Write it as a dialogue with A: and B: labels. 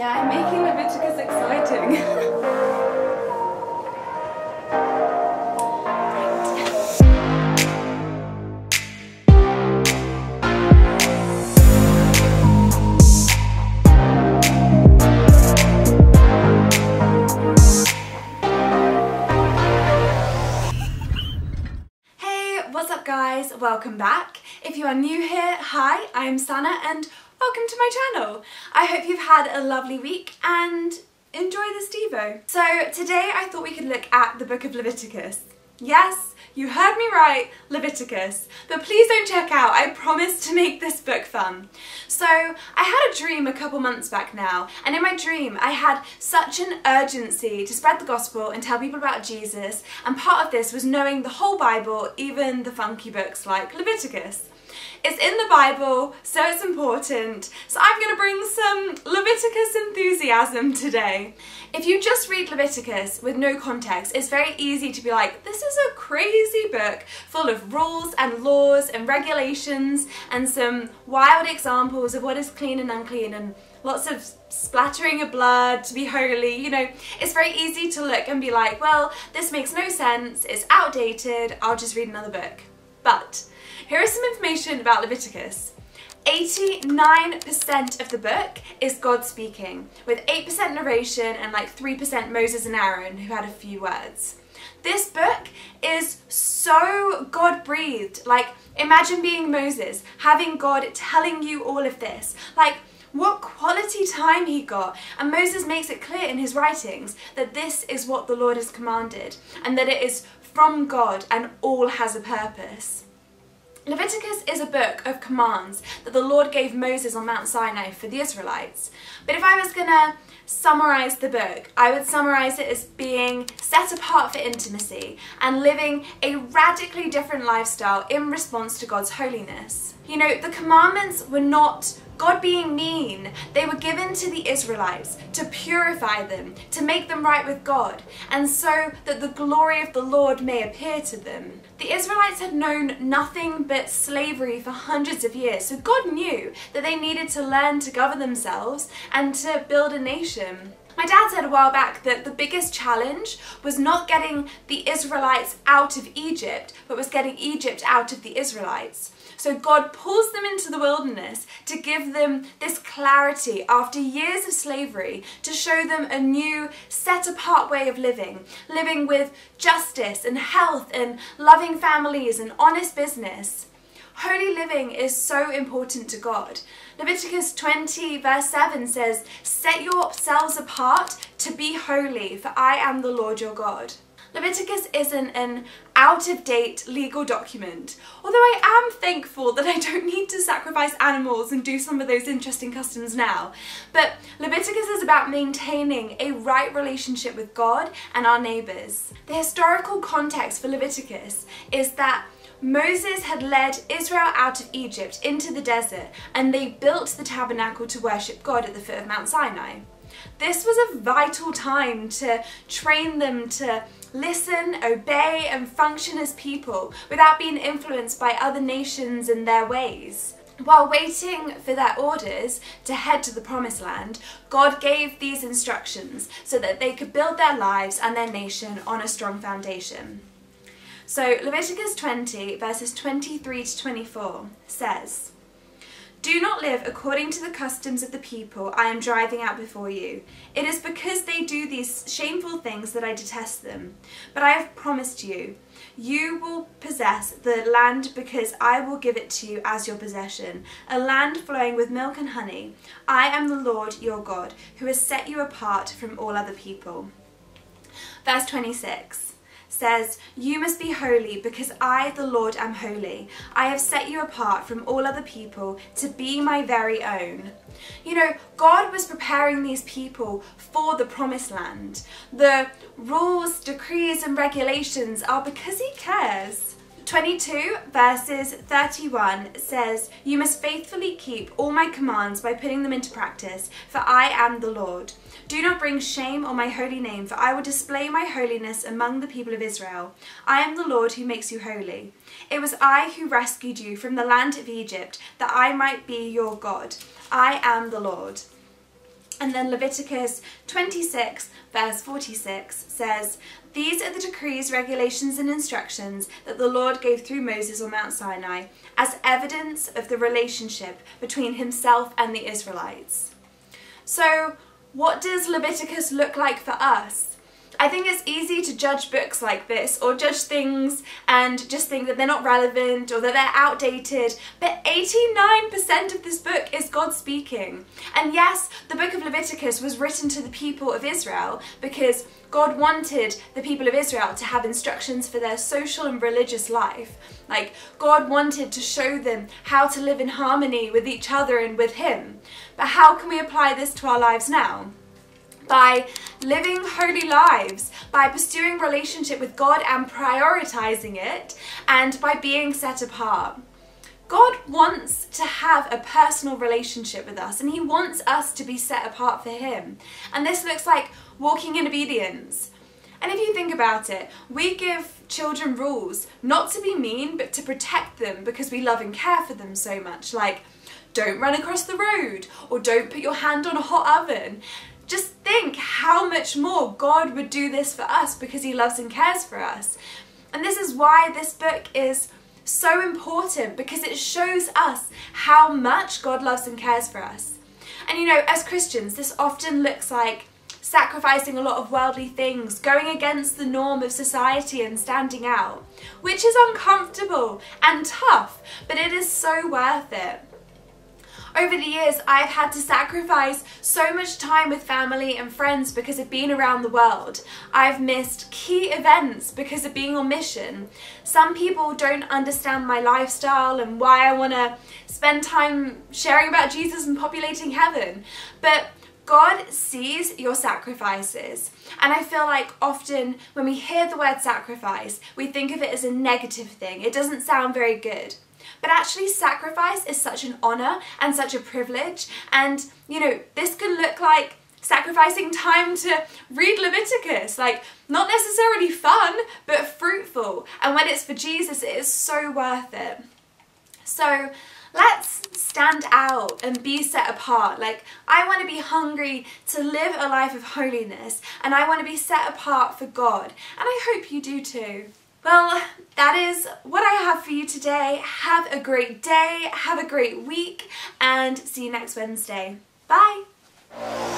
A: Yeah, I'm making Leviticus exciting. Hey, what's up guys? Welcome back. If you are new here, hi, I'm Sanna and welcome to my channel. I hope you've had a lovely week and enjoy this Devo. So today I thought we could look at the book of Leviticus. Yes, you heard me right, Leviticus. But please don't check out, I promise to make this book fun. So I had a dream a couple months back now, and in my dream I had such an urgency to spread the gospel and tell people about Jesus, and part of this was knowing the whole Bible, even the funky books like Leviticus. It's in the Bible, so it's important. So I'm going to bring some Leviticus enthusiasm today. If you just read Leviticus with no context, it's very easy to be like, this is a crazy book full of rules and laws and regulations and some wild examples of what is clean and unclean and lots of splattering of blood to be holy. You know, it's very easy to look and be like, well, this makes no sense, it's outdated, I'll just read another book. But here is some information about Leviticus. 89% of the book is God speaking, with 8% narration and like 3% Moses and Aaron, who had a few words. This book is so God breathed. Like, imagine being Moses, having God telling you all of this. Like, what quality time he got. And Moses makes it clear in his writings that this is what the Lord has commanded, and that it is from God and all has a purpose. Leviticus is a book of commands that the Lord gave Moses on Mount Sinai for the Israelites. But if I was going to summarize the book, I would summarize it as being set apart for intimacy and living a radically different lifestyle in response to God's holiness. You know, the commandments were not God being mean. They were given to the Israelites to purify them, to make them right with God, and so that the glory of the Lord may appear to them. The Israelites had known nothing but slavery for hundreds of years, so God knew that they needed to learn to govern themselves and to build a nation. My dad said a while back that the biggest challenge was not getting the Israelites out of Egypt, but was getting Egypt out of the Israelites. So God pulls them into the wilderness to give them this clarity after years of slavery to show them a new set apart way of living, living with justice and health and loving families and honest business. Holy living is so important to God. Leviticus 20 verse 7 says, Set yourselves apart to be holy, for I am the Lord your God. Leviticus isn't an out of date legal document, although I am thankful that I don't need to sacrifice animals and do some of those interesting customs now. But Leviticus is about maintaining a right relationship with God and our neighbours. The historical context for Leviticus is that Moses had led Israel out of Egypt into the desert and they built the tabernacle to worship God at the foot of Mount Sinai. This was a vital time to train them to listen, obey, and function as people without being influenced by other nations and their ways. While waiting for their orders to head to the promised land, God gave these instructions so that they could build their lives and their nation on a strong foundation. So Leviticus 20, verses 23 to 24 says, Do not live according to the customs of the people I am driving out before you. It is because they do these shameful things that I detest them. But I have promised you, you will possess the land because I will give it to you as your possession, a land flowing with milk and honey. I am the Lord your God, who has set you apart from all other people. Verse 26 says, You must be holy because I, the Lord, am holy. I have set you apart from all other people to be my very own. You know, God was preparing these people for the promised land. The rules, decrees, and regulations are because He cares. 22 verses 31 says, You must faithfully keep all my commands by putting them into practice, for I am the Lord. Do not bring shame on my holy name, for I will display my holiness among the people of Israel. I am the Lord who makes you holy. It was I who rescued you from the land of Egypt, that I might be your God. I am the Lord. And then Leviticus 26, verse 46 says, These are the decrees, regulations, and instructions that the Lord gave through Moses on Mount Sinai as evidence of the relationship between himself and the Israelites. So, what does Leviticus look like for us? I think it's easy to judge books like this or judge things and just think that they're not relevant or that they're outdated, but 89% of this book is God speaking. And yes, the book of Leviticus was written to the people of Israel because God wanted the people of Israel to have instructions for their social and religious life. Like, God wanted to show them how to live in harmony with each other and with Him. But how can we apply this to our lives now? By living holy lives, by pursuing relationship with God and prioritizing it, and by being set apart. God wants to have a personal relationship with us and He wants us to be set apart for Him. And this looks like walking in obedience. And if you think about it, we give children rules not to be mean but to protect them because we love and care for them so much. Like, don't run across the road or don't put your hand on a hot oven. Just think how much more God would do this for us because He loves and cares for us. And this is why this book is so important because it shows us how much God loves and cares for us. And you know, as Christians, this often looks like sacrificing a lot of worldly things, going against the norm of society and standing out, which is uncomfortable and tough, but it is so worth it. Over the years, I've had to sacrifice so much time with family and friends because of being around the world. I've missed key events because of being on mission. Some people don't understand my lifestyle and why I want to spend time sharing about Jesus and populating heaven. But God sees your sacrifices. And I feel like often when we hear the word sacrifice, we think of it as a negative thing. It doesn't sound very good. But actually, sacrifice is such an honour and such a privilege. And, you know, this can look like sacrificing time to read Leviticus. Like, not necessarily fun, but fruitful. And when it's for Jesus, it is so worth it. So, let's stand out and be set apart. Like, I want to be hungry to live a life of holiness, and I want to be set apart for God. And I hope you do too. Well, that is what I have for you today. Have a great day, have a great week, and see you next Wednesday. Bye!